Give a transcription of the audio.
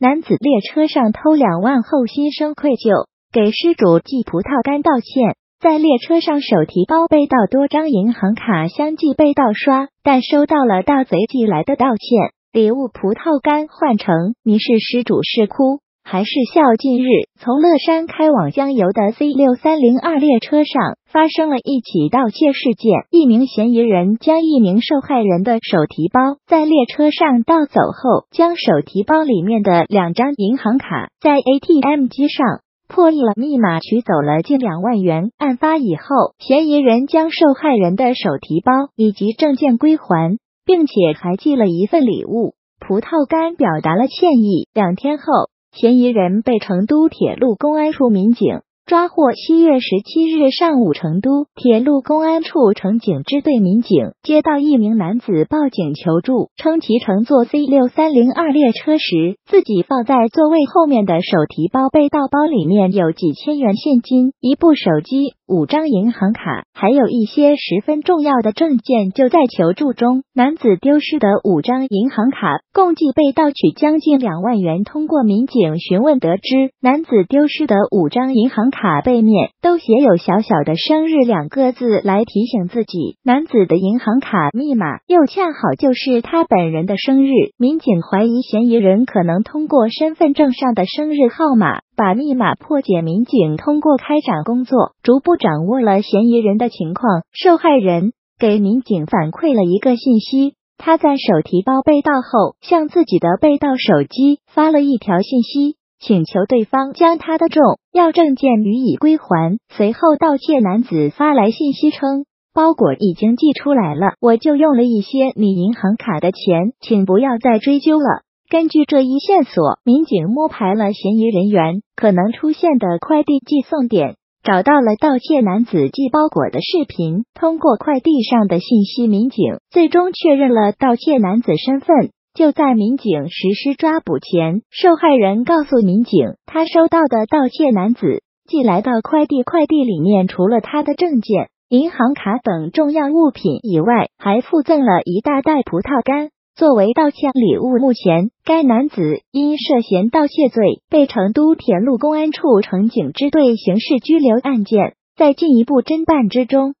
男子列车上偷两万后心生愧疚，给失主寄葡萄干道歉。在列车上手提包被盗，多张银行卡相继被盗刷，但收到了盗贼寄来的道歉礼物葡萄干换成你是失主是哭还是笑？近日，从乐山开往江油的 C 六三零二列车上发生了一起盗窃事件，一名嫌疑人将一名受害人的手提包在列车上盗走后，将手提包里面的两张银行卡在 ATM 机上。破译了密码，取走了近两万元。案发以后，嫌疑人将受害人的手提包以及证件归还，并且还寄了一份礼物——葡萄干，表达了歉意。两天后，嫌疑人被成都铁路公安处民警。抓获七月十七日上午，成都铁路公安处乘警支队民警接到一名男子报警求助，称其乘坐 C 六三零二列车时，自己放在座位后面的手提包被盗，包里面有几千元现金、一部手机。五张银行卡，还有一些十分重要的证件，就在求助中。男子丢失的五张银行卡共计被盗取将近两万元。通过民警询问得知，男子丢失的五张银行卡背面都写有小小的“生日”两个字，来提醒自己。男子的银行卡密码又恰好就是他本人的生日。民警怀疑嫌疑人可能通过身份证上的生日号码。把密码破解，民警通过开展工作，逐步掌握了嫌疑人的情况。受害人给民警反馈了一个信息：他在手提包被盗后，向自己的被盗手机发了一条信息，请求对方将他的重要证件予以归还。随后，盗窃男子发来信息称，包裹已经寄出来了，我就用了一些你银行卡的钱，请不要再追究了。根据这一线索，民警摸排了嫌疑人员可能出现的快递寄送点，找到了盗窃男子寄包裹的视频。通过快递上的信息，民警最终确认了盗窃男子身份。就在民警实施抓捕前，受害人告诉民警，他收到的盗窃男子寄来的快递，快递里面除了他的证件、银行卡等重要物品以外，还附赠了一大袋葡萄干。作为道歉礼物，目前该男子因涉嫌盗窃罪被成都铁路公安处乘警支队刑事拘留，案件在进一步侦办之中。